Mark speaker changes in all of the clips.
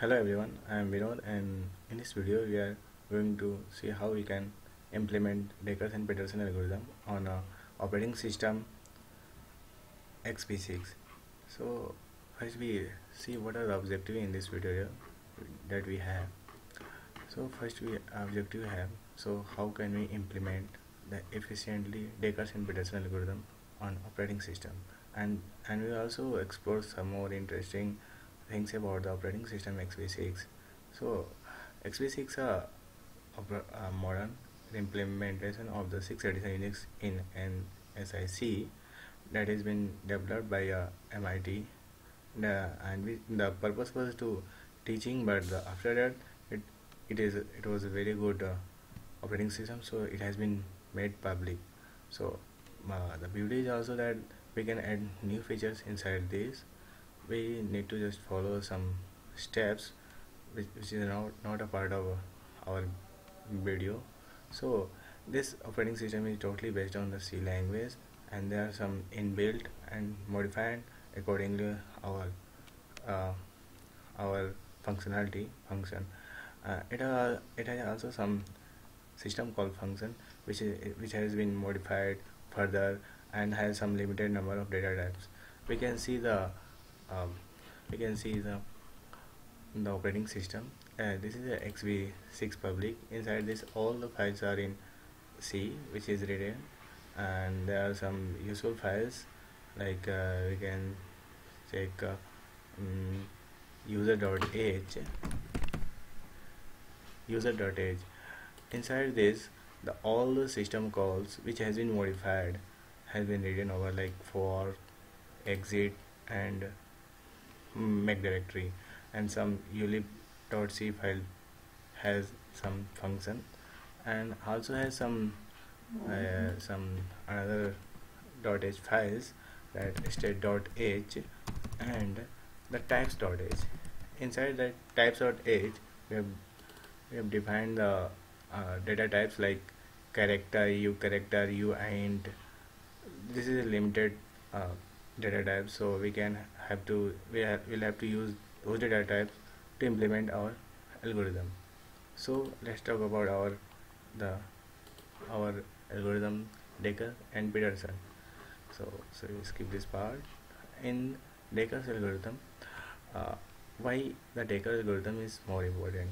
Speaker 1: Hello everyone, I am Vinod and in this video we are going to see how we can implement Dekkers and Peterson algorithm on a operating system xv6. So first we see what are the objective in this video that we have. So first we objective have so how can we implement the efficiently Dekkers and Peterson algorithm on operating system and and we also explore some more interesting things about the operating system xv6. So xv6 are a modern implementation of the 6 edition Unix in ANSI C that has been developed by uh, MIT the, and we, the purpose was to teaching but the, after that it it is it was a very good uh, operating system so it has been made public. So uh, the beauty is also that we can add new features inside this we need to just follow some steps which, which is not, not a part of our video. So this operating system is totally based on the C language and there are some inbuilt and modified accordingly our uh, our functionality function. Uh, it, uh, it has also some system call function which is which has been modified further and has some limited number of data types. We can see the um, we can see the the operating system. Uh, this is a xv6 public. Inside this all the files are in c which is written and there are some useful files like uh, we can check uh, um, user.h user.h inside this the all the system calls which has been modified has been written over like for exit and make directory and some ulib.c file has some function and also has some uh, some another .h files that state.h and the types.h inside that types.h we have we have defined the uh, data types like character u character u and this is a limited uh, data type so we can have to we have, will have to use those data types to implement our algorithm. So let's talk about our the our algorithm Dekker and Peterson. So so we skip this part. In Dekker's algorithm uh, why the Dekker algorithm is more important?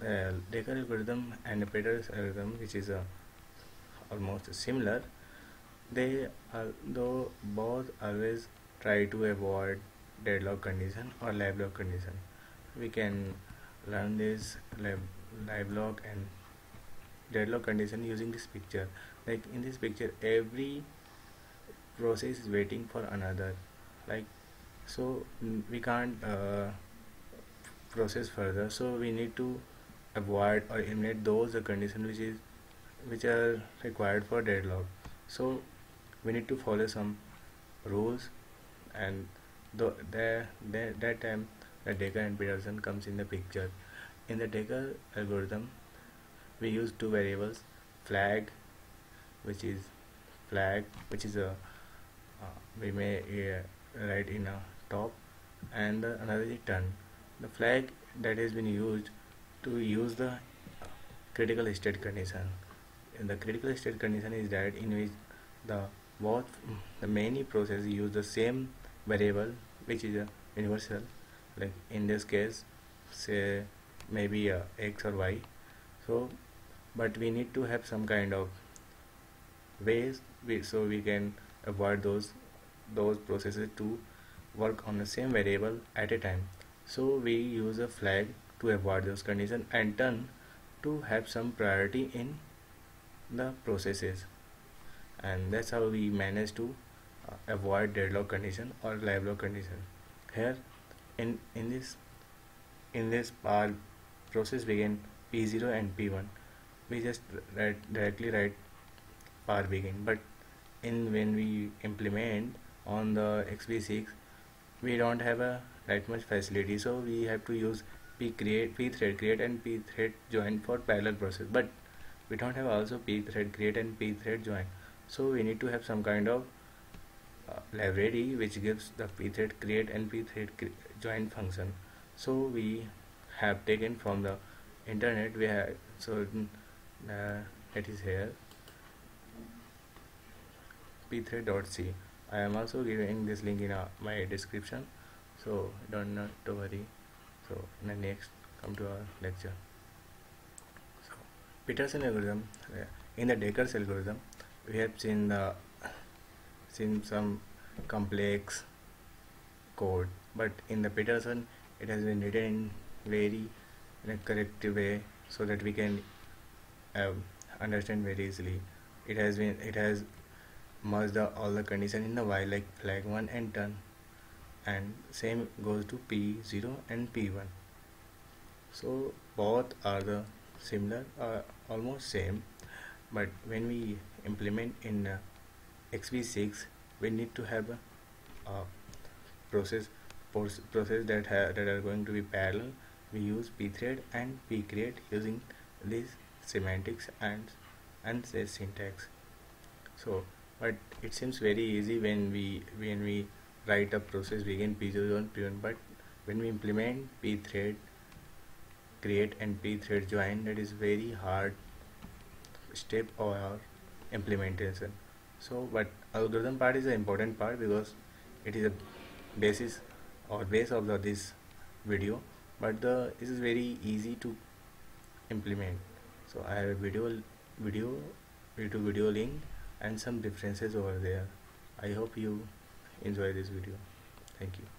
Speaker 1: The Dekker algorithm and Peter's algorithm which is a almost similar they though both always try to avoid deadlock condition or live lock condition. We can learn this live, live and deadlock condition using this picture. Like in this picture every process is waiting for another. Like so we can't uh, process further. So we need to avoid or eliminate those conditions which is which are required for deadlock. So we need to follow some rules and the, the, the, that time the Dekker and Peterson comes in the picture. In the Dekker algorithm we use two variables flag which is flag which is a uh, we may uh, write in a top and the another is turn. The flag that has been used to use the critical state condition. And the critical state condition is that in which the both the many processes use the same variable which is a universal. Like in this case say maybe a x or y. So but we need to have some kind of ways we, so we can avoid those those processes to work on the same variable at a time. So we use a flag to avoid those conditions and turn to have some priority in the processes and that's how we manage to uh, avoid deadlock condition or live lock condition. Here in in this in this par process begin p0 and p1 we just write directly write par begin. But in when we implement on the xv6 we don't have a that much facility. So we have to use p create p thread create and p thread join for parallel process. But we don't have also p thread create and p thread join so we need to have some kind of uh, library which gives the pthread create and pthread join function. So we have taken from the internet we have so uh, it is here. pthread.c I am also giving this link in uh, my description. So don't not to worry. So in the next come to our lecture. So Peterson algorithm uh, in the Dekker's algorithm we have seen the seen some complex code but in the Peterson it has been written in very in a correct way so that we can um, understand very easily. It has been it has merged the, all the condition in the while like flag 1 and turn and same goes to p0 and p1 so both are the similar uh, almost same but when we implement in uh, xv6 we need to have a, process process that that are going to be parallel. We use pthread and pcreate using these semantics and and say syntax. So but it seems very easy when we when we write a process begin p0 on p1 but when we implement pthread create and pthread join that is very hard step or implementation. So but algorithm part is the important part because it is a basis or base of the, this video but the this is very easy to implement. So I have a video video video video link and some differences over there. I hope you enjoy this video. Thank you